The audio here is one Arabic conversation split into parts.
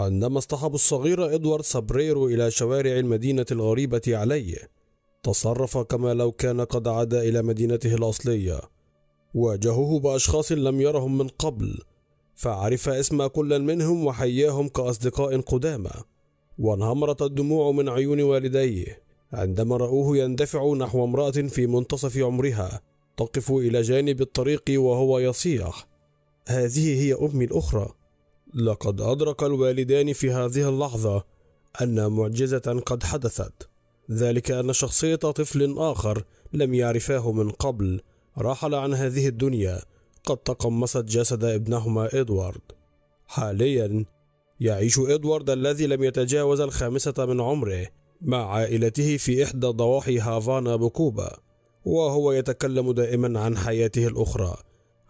عندما اصطحبوا الصغير إدوارد سابريرو إلى شوارع المدينة الغريبة عليه تصرف كما لو كان قد عاد إلى مدينته الأصلية. واجهوه بأشخاص لم يرهم من قبل فعرف اسم كل منهم وحياهم كأصدقاء قدامى. وانهمرت الدموع من عيون والديه عندما رأوه يندفع نحو امرأة في منتصف عمرها تقف إلى جانب الطريق وهو يصيح. هذه هي أمي الأخرى. لقد أدرك الوالدان في هذه اللحظة أن معجزة قد حدثت ذلك أن شخصية طفل آخر لم يعرفاه من قبل رحل عن هذه الدنيا قد تقمصت جسد ابنهما إدوارد. حاليا يعيش إدوارد الذي لم يتجاوز الخامسة من عمره مع عائلته في إحدى ضواحي هافانا بكوبا وهو يتكلم دائما عن حياته الأخرى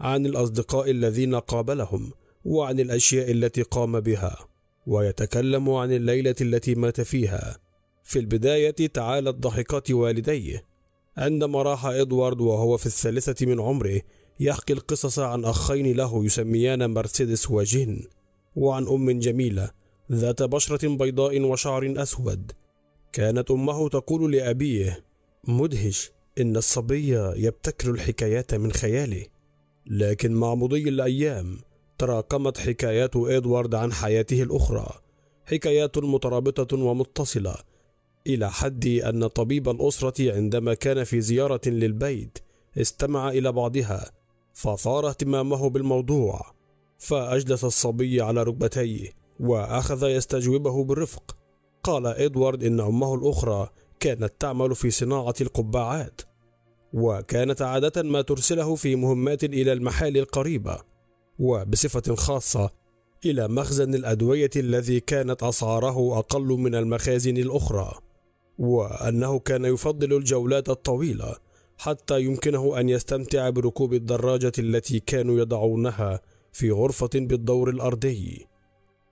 عن الأصدقاء الذين قابلهم. وعن الأشياء التي قام بها ويتكلم عن الليلة التي مات فيها. في البداية تعالت ضحكات والديه عندما راح إدوارد وهو في الثالثة من عمره يحكي القصص عن أخين له يسميان مرسيدس وجين وعن أم جميلة ذات بشرة بيضاء وشعر أسود. كانت أمه تقول لأبيه مدهش إن الصبي يبتكر الحكايات من خياله. لكن مع مضي الأيام تراكمت حكايات إدوارد عن حياته الأخرى حكايات مترابطة ومتصلة إلى حد أن طبيب الأسرة عندما كان في زيارة للبيت استمع إلى بعضها فثار اهتمامه بالموضوع فأجلس الصبي على ركبتيه وأخذ يستجوبه بالرفق. قال إدوارد إن أمه الأخرى كانت تعمل في صناعة القبعات وكانت عادة ما ترسله في مهمات إلى المحال القريبة. وبصفة خاصة إلى مخزن الأدوية الذي كانت أسعاره أقل من المخازن الأخرى وأنه كان يفضل الجولات الطويلة حتى يمكنه أن يستمتع بركوب الدراجة التي كانوا يضعونها في غرفة بالدور الأرضي.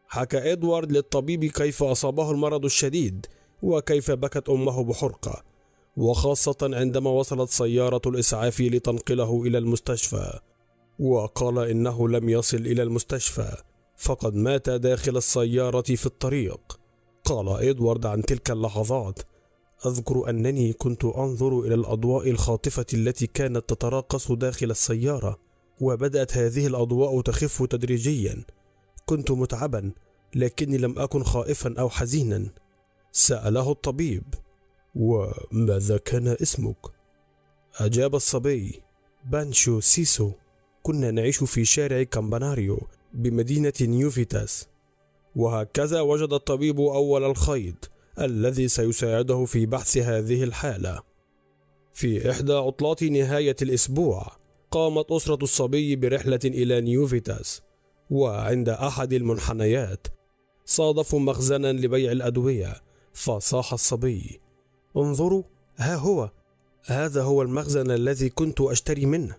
حكى إدوارد للطبيب كيف أصابه المرض الشديد وكيف بكت أمه بحرقة وخاصة عندما وصلت سيارة الإسعاف لتنقله إلى المستشفى. وقال إنه لم يصل إلى المستشفى فقد مات داخل السيارة في الطريق. قال إدوارد عن تلك اللحظات أذكر أنني كنت أنظر إلى الأضواء الخاطفة التي كانت تتراقص داخل السيارة وبدأت هذه الأضواء تخف تدريجيا. كنت متعبا لكني لم أكن خائفا أو حزينا. سأله الطبيب وماذا كان اسمك؟ أجاب الصبي بانشو سيسو. كنا نعيش في شارع كامباناريو بمدينة نيوفيتاس. وهكذا وجد الطبيب أول الخيط الذي سيساعده في بحث هذه الحالة. في إحدى عطلات نهاية الأسبوع قامت أسرة الصبي برحلة إلى نيوفيتاس. وعند أحد المنحنيات صادفوا مخزنا لبيع الأدوية فصاح الصبي. انظروا ها هو. هذا هو المخزن الذي كنت أشتري منه.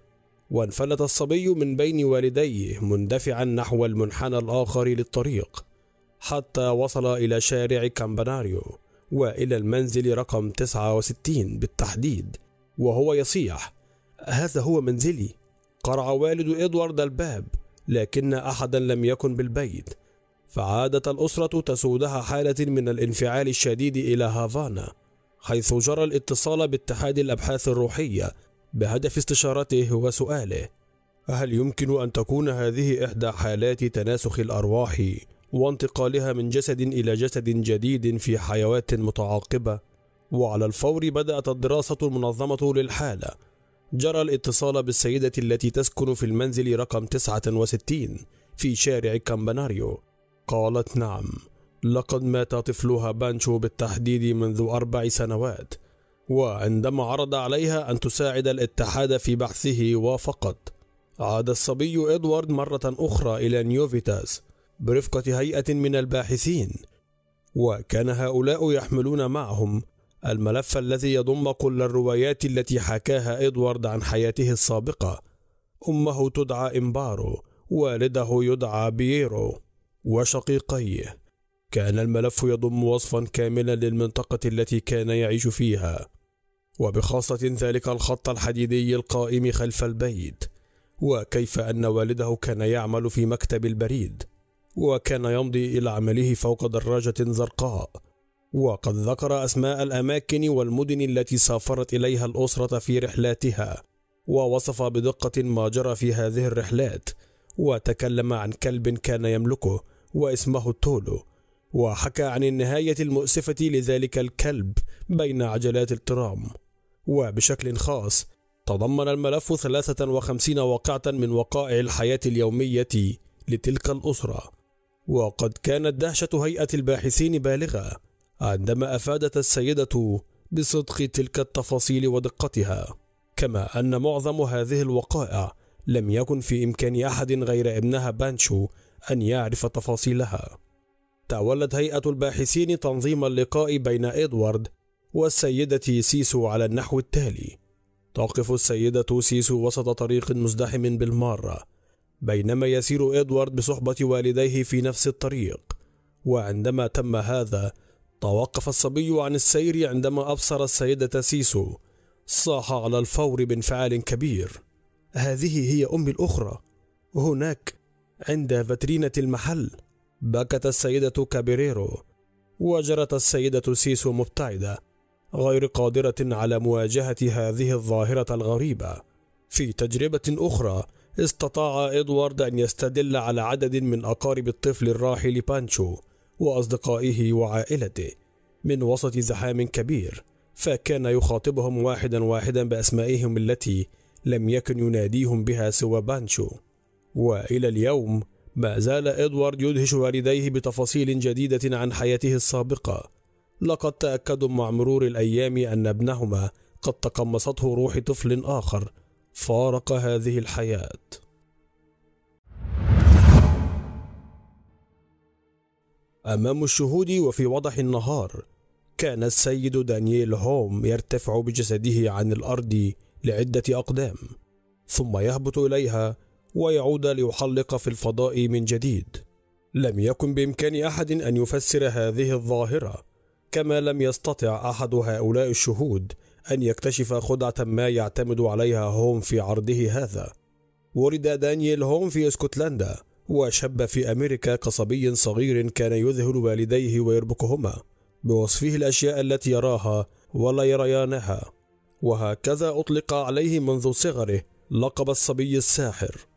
وانفلت الصبي من بين والديه مندفعا نحو المنحنى الآخر للطريق حتى وصل إلى شارع كامباناريو وإلى المنزل رقم 69 بالتحديد وهو يصيح هذا هو منزلي. قرع والد إدوارد الباب لكن أحدا لم يكن بالبيت. فعادت الأسرة تسودها حالة من الانفعال الشديد إلى هافانا حيث جرى الاتصال باتحاد الأبحاث الروحية بهدف استشارته وسؤاله. هل يمكن أن تكون هذه إحدى حالات تناسخ الأرواح وانتقالها من جسد إلى جسد جديد في حيوات متعاقبة؟ وعلى الفور بدأت الدراسة المنظمة للحالة. جرى الاتصال بالسيدة التي تسكن في المنزل رقم 69 في شارع كامباناريو قالت نعم لقد مات طفلها بانشو بالتحديد منذ أربع سنوات. وعندما عرض عليها أن تساعد الاتحاد في بحثه وافقت عاد الصبي إدوارد مرة أخرى إلى نيوفيتاس برفقة هيئة من الباحثين وكان هؤلاء يحملون معهم الملف الذي يضم كل الروايات التي حكاها إدوارد عن حياته السابقة. أمه تدعى إمبارو والده يدعى بييرو وشقيقيه. كان الملف يضم وصفا كاملا للمنطقة التي كان يعيش فيها. وبخاصة ذلك الخط الحديدي القائم خلف البيت وكيف أن والده كان يعمل في مكتب البريد وكان يمضي إلى عمله فوق دراجة زرقاء. وقد ذكر أسماء الأماكن والمدن التي سافرت إليها الأسرة في رحلاتها ووصف بدقة ما جرى في هذه الرحلات وتكلم عن كلب كان يملكه واسمه تولو وحكى عن النهاية المؤسفة لذلك الكلب بين عجلات الترام. وبشكل خاص تضمن الملف 53 واقعة من وقائع الحياة اليومية لتلك الأسرة. وقد كانت دهشة هيئة الباحثين بالغة عندما أفادت السيدة بصدق تلك التفاصيل ودقتها كما أن معظم هذه الوقائع لم يكن في إمكان أحد غير ابنها بانشو أن يعرف تفاصيلها. تولت هيئة الباحثين تنظيم اللقاء بين إدوارد والسيدة سيسو على النحو التالي. تقف السيدة سيسو وسط طريق مزدحم بالمارة بينما يسير إدوارد بصحبة والديه في نفس الطريق. وعندما تم هذا توقف الصبي عن السير عندما أبصر السيدة سيسو. صاح على الفور بانفعال كبير. هذه هي أمي الأخرى. هناك عند فترينة المحل بكت السيدة كابيريرو. وجرت السيدة سيسو مبتعدة. غير قادرة على مواجهة هذه الظاهرة الغريبة. في تجربة أخرى استطاع إدوارد أن يستدل على عدد من أقارب الطفل الراحل بانشو وأصدقائه وعائلته من وسط زحام كبير فكان يخاطبهم واحدا واحدا بأسمائهم التي لم يكن يناديهم بها سوى بانشو. وإلى اليوم ما زال إدوارد يدهش والديه بتفاصيل جديدة عن حياته السابقة. لقد تأكدوا مع مرور الأيام أن ابنهما قد تقمصته روح طفل آخر فارق هذه الحياة. أمام الشهود وفي وضح النهار كان السيد دانييل هوم يرتفع بجسده عن الأرض لعدة أقدام ثم يهبط إليها ويعود ليحلق في الفضاء من جديد. لم يكن بإمكان أحد أن يفسر هذه الظاهرة كما لم يستطع أحد هؤلاء الشهود أن يكتشف خدعة ما يعتمد عليها هوم في عرضه هذا. ولد دانييل هوم في اسكتلندا وشب في أمريكا كصبي صغير كان يذهل والديه ويربكهما بوصفه الأشياء التي يراها ولا يريانها. وهكذا أطلق عليه منذ صغره لقب الصبي الساحر.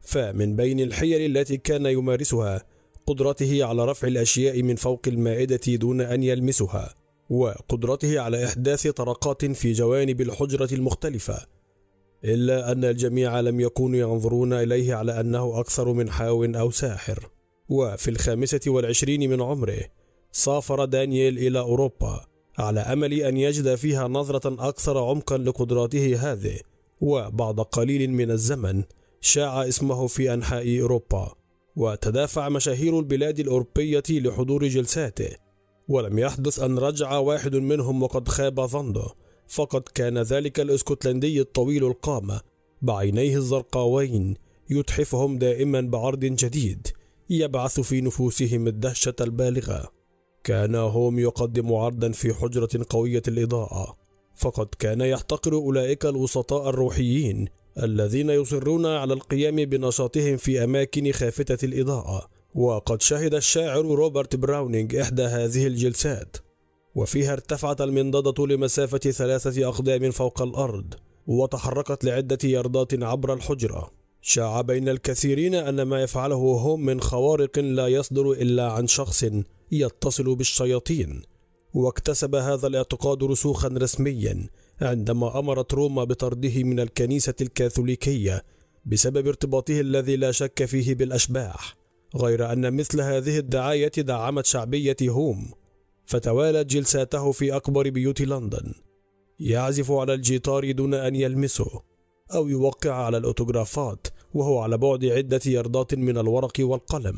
فمن بين الحيل التي كان يمارسها قدرته على رفع الأشياء من فوق المائدة دون أن يلمسها وقدرته على إحداث طرقات في جوانب الحجرة المختلفة إلا أن الجميع لم يكونوا ينظرون إليه على أنه أكثر من حاو أو ساحر. وفي الخامسة والعشرين من عمره سافر دانييل إلى أوروبا على أمل أن يجد فيها نظرة أكثر عمقا لقدراته هذه وبعد قليل من الزمن شاع اسمه في أنحاء أوروبا. وتدافع مشاهير البلاد الأوروبية لحضور جلساته. ولم يحدث أن رجع واحد منهم وقد خاب ظنه. فقد كان ذلك الإسكتلندي الطويل القامة بعينيه الزرقاوين يتحفهم دائما بعرض جديد يبعث في نفوسهم الدهشة البالغة. كان هوم يقدم عرضا في حجرة قوية الإضاءة. فقد كان يحتقر أولئك الوسطاء الروحيين الذين يصرون على القيام بنشاطهم في أماكن خافتة الإضاءة. وقد شهد الشاعر روبرت براونينج إحدى هذه الجلسات. وفيها ارتفعت المنضدة لمسافة ثلاثة أقدام فوق الأرض وتحركت لعدة يردات عبر الحجرة. شاع بين الكثيرين أن ما يفعله هم من خوارق لا يصدر إلا عن شخص يتصل بالشياطين. واكتسب هذا الاعتقاد رسوخا رسميا عندما أمرت روما بطرده من الكنيسة الكاثوليكية بسبب ارتباطه الذي لا شك فيه بالأشباح غير أن مثل هذه الدعاية دعمت شعبية هوم فتوالت جلساته في أكبر بيوت لندن يعزف على الجيتار دون أن يلمسه أو يوقع على الأوتوغرافات وهو على بعد عدة يردات من الورق والقلم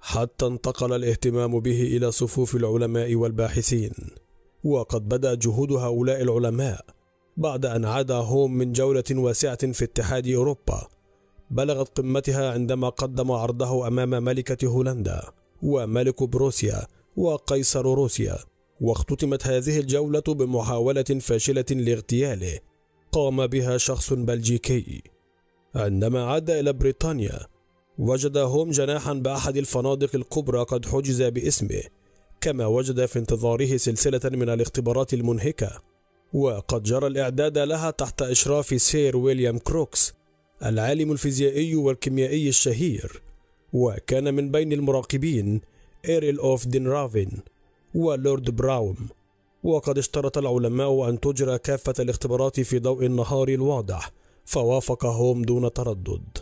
حتى انتقل الاهتمام به إلى صفوف العلماء والباحثين. وقد بدأت جهود هؤلاء العلماء بعد أن عاد هوم من جولة واسعة في اتحاد أوروبا. بلغت قمتها عندما قدم عرضه أمام ملكة هولندا وملك بروسيا وقيصر روسيا واختتمت هذه الجولة بمحاولة فاشلة لاغتياله. قام بها شخص بلجيكي. عندما عاد إلى بريطانيا وجد هوم جناحا بأحد الفنادق الكبرى قد حجز باسمه. كما وجد في انتظاره سلسلة من الاختبارات المنهكة. وقد جرى الإعداد لها تحت إشراف سير ويليام كروكس العالم الفيزيائي والكيميائي الشهير. وكان من بين المراقبين إيريل أوف دينرافين ولورد براوم وقد اشترط العلماء أن تجرى كافة الاختبارات في ضوء النهار الواضح فوافق هوم دون تردد.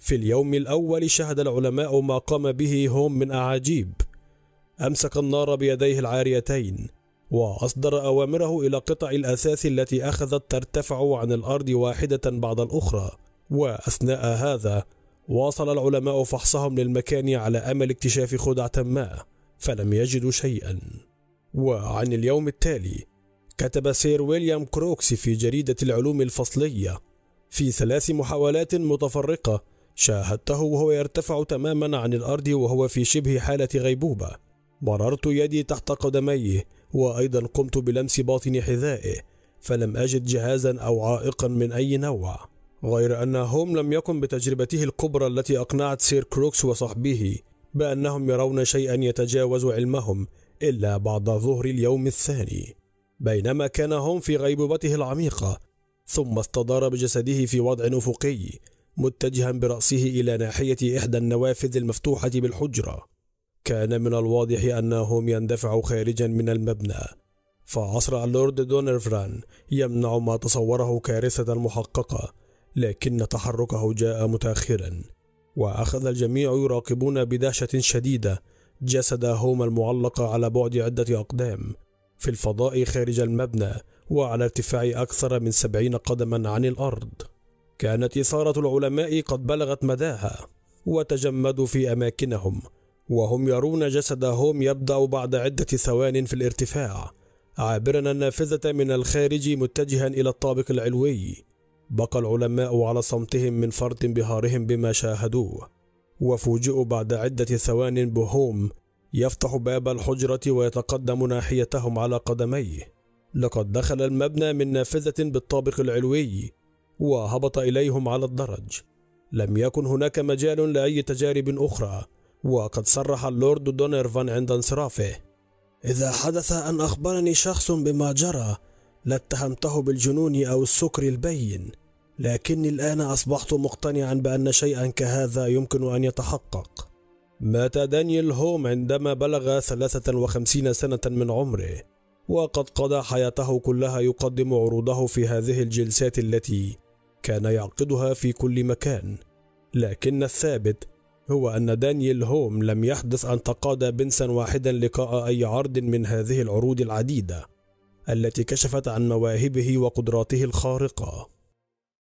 في اليوم الأول شهد العلماء ما قام به هوم من أعاجيب. أمسك النار بيديه العاريتين وأصدر أوامره إلى قطع الأثاث التي أخذت ترتفع عن الأرض واحدة بعد الأخرى. وأثناء هذا واصل العلماء فحصهم للمكان على أمل اكتشاف خدعة ما فلم يجدوا شيئا. وعن اليوم التالي كتب سير ويليام كروكس في جريدة العلوم الفصلية. في ثلاث محاولات متفرقة شاهدته وهو يرتفع تماما عن الأرض وهو في شبه حالة غيبوبة. مررت يدي تحت قدميه وأيضا قمت بلمس باطن حذائه فلم أجد جهازا أو عائقا من أي نوع. غير أن هوم لم يكن بتجربته الكبرى التي أقنعت سير كروكس وصحبه بأنهم يرون شيئا يتجاوز علمهم إلا بعد ظهر اليوم الثاني. بينما كان هوم في غيبوبته العميقة ثم استدار بجسده في وضع أفقي متجها برأسه إلى ناحية إحدى النوافذ المفتوحة بالحجرة. كان من الواضح أنهم يندفع خارجا من المبنى. فأسرع اللورد دونرفران يمنع ما تصوره كارثة محققة لكن تحركه جاء متأخرا. وأخذ الجميع يراقبون بدهشة شديدة جسد هوم المعلق على بعد عدة أقدام. في الفضاء خارج المبنى وعلى ارتفاع أكثر من سبعين قدما عن الأرض. كانت إثارة العلماء قد بلغت مداها وتجمدوا في أماكنهم وهم يرون جسد هوم يبدأ بعد عدة ثوان في الارتفاع عابرا النافذة من الخارج متجها إلى الطابق العلوي. بقى العلماء على صمتهم من فرط انبهارهم بما شاهدوه. وفوجئوا بعد عدة ثوان بهوم يفتح باب الحجرة ويتقدم ناحيتهم على قدميه. لقد دخل المبنى من نافذة بالطابق العلوي وهبط إليهم على الدرج. لم يكن هناك مجال لأي تجارب أخرى. وقد صرح اللورد دونيرفان عند انصرافه. إذا حدث أن أخبرني شخص بما جرى لاتهمته بالجنون أو السكر البين لكني الآن أصبحت مقتنعا بأن شيئا كهذا يمكن أن يتحقق. مات دانيال هوم عندما بلغ 53 سنة من عمره وقد قضى حياته كلها يقدم عروضه في هذه الجلسات التي كان يعقدها في كل مكان. لكن الثابت هو أن دانيال هوم لم يحدث أن تقاضى بنسا واحدا لقاء أي عرض من هذه العروض العديدة التي كشفت عن مواهبه وقدراته الخارقة.